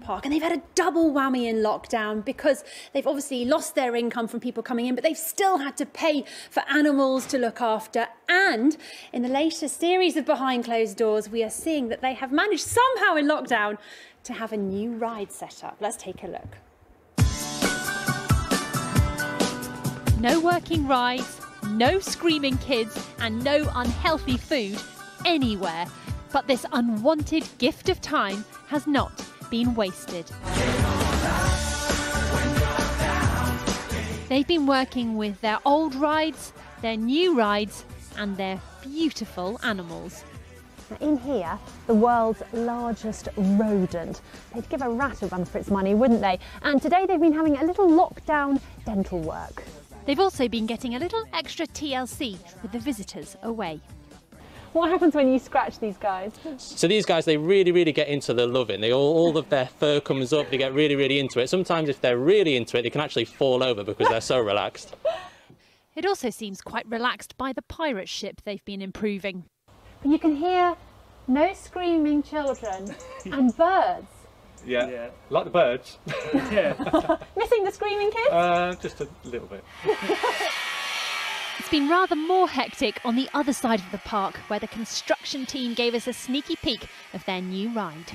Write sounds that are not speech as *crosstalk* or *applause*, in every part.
Park and they've had a double whammy in lockdown because they've obviously lost their income from people coming in, but they've still had to pay for animals to look after. And in the latest series of Behind Closed Doors, we are seeing that they have managed somehow in lockdown to have a new ride set up. Let's take a look. No working rides, no screaming kids, and no unhealthy food anywhere. But this unwanted gift of time has not been wasted. They've been working with their old rides, their new rides, and their beautiful animals. In here, the world's largest rodent. They'd give a rat a run for its money, wouldn't they? And today they've been having a little lockdown dental work. They've also been getting a little extra TLC with the visitors away. *laughs* What happens when you scratch these guys? So these guys, they really, really get into the loving. They all, all of their fur comes up. They get really, really into it. Sometimes, if they're really into it, they can actually fall over because they're so relaxed. *laughs* It also seems quite relaxed by the pirate ship they've been improving. You can hear no screaming children *laughs* and birds. Yeah. yeah. Like the birds. yeah. Missing the screaming kids? Uh, just a little bit. It's been rather more hectic on the other side of the park, where the construction team gave us a sneaky peek of their new ride.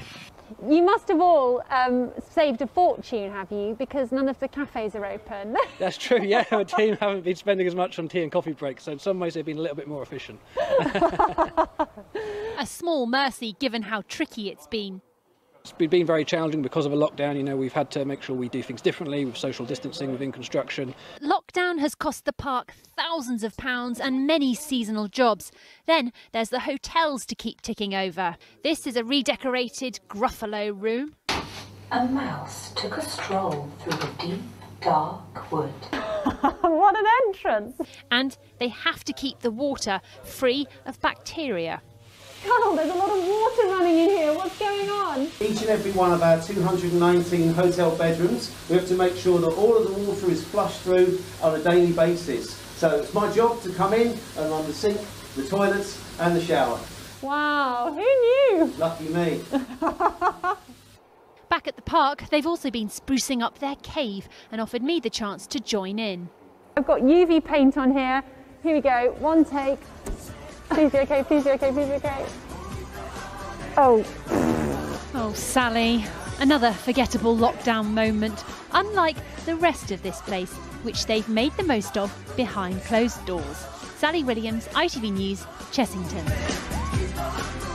You must have all um, saved a fortune, have you? Because none of the cafes are open. *laughs* That's true, yeah. *laughs* Our team haven't been spending as much on tea and coffee breaks, so in some ways they've been a little bit more efficient. *laughs* a small mercy given how tricky it's been. It's been very challenging because of a lockdown. You know, we've had to make sure we do things differently with social distancing within construction. Lockdown has cost the park thousands of pounds and many seasonal jobs. Then there's the hotels to keep ticking over. This is a redecorated Gruffalo room. A mouse took a stroll through the deep, dark wood. *laughs* what an entrance! And they have to keep the water free of bacteria. Carl, there's a lot of water running in here. What's going on? Each and every one of our 219 hotel bedrooms, we have to make sure that all of the water is flushed through on a daily basis. So it's my job to come in and run the sink, the toilets and the shower. Wow, who knew? Lucky me. *laughs* Back at the park, they've also been sprucing up their cave and offered me the chance to join in. I've got UV paint on here. Here we go, one take. Please okay, please okay, please okay. Oh. Oh, Sally. Another forgettable lockdown moment, unlike the rest of this place, which they've made the most of behind closed doors. Sally Williams, ITV News, Chessington.